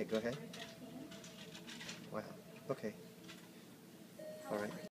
Okay, go ahead. Wow. Okay. All right.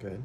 Good.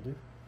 Do.